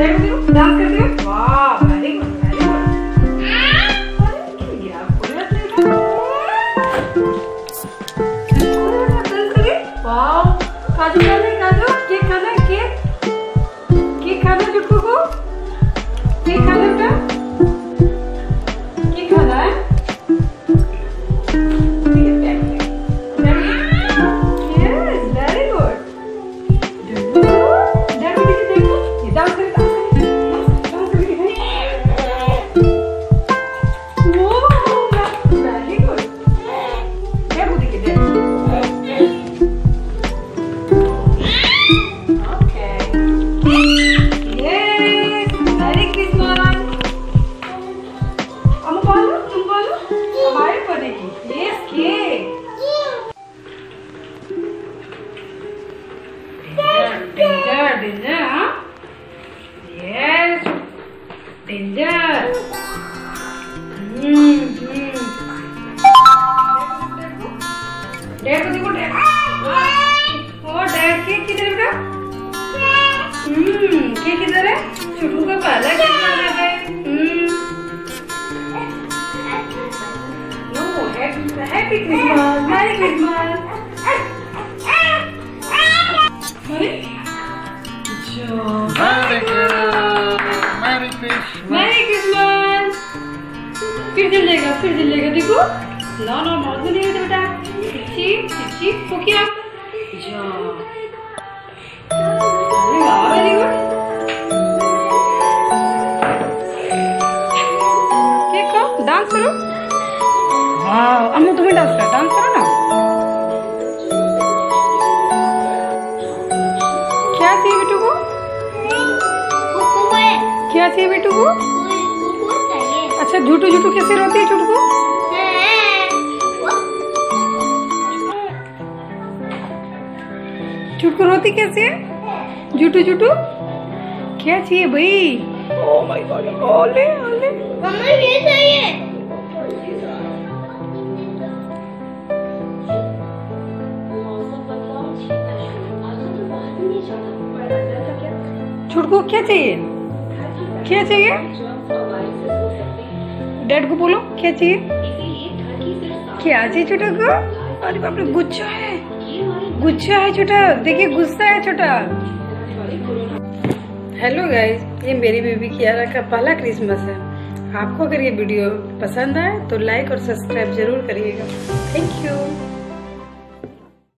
को देखो डांस करते हो वाह वेरी गुड वेरी गुड वाह काजू खाना है काजू? केक खाना है केक? केक खाना है को? केक खाना अम्मा बोलो, तुम बोलो, हमारे बनेगी. Yes, cake. Danger, danger, huh? Yes. Danger. Hmm, happy Christmas merry Christmas. Merry Christmas फिर जलेगा फिर जलेगा देखो ना ना मौत में नहीं बेटा जा। वेरी गुड डांस करो। वाह अम्मू तुम्हें डांस करो डांस करो ना क्या चाहिए बेटू को क्या चाहिए बेटू को अच्छा झूठू झूठू कैसे रोती है झूठू को झूठू रोती कैसे है झूठू झूठू क्या चाहिए भाई ओ माय गॉड ओले ओले झूठ को क्या चाहिए? क्या चाहिए? डैड को बोलो, क्या चाहिए? क्या चाहिए छोटा को अरे बाप रे, गुच्छा है। गुच्छा है छोटा, देखिए गुस्सा है छोटा। हेलो गाइस ये मेरी बेबी कियारा का पहला क्रिसमस है। आपको अगर ये वीडियो पसंद आए तो लाइक और सब्सक्राइब ज़रूर करिएगा। Thank you